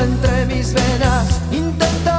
entre mis venas. Intento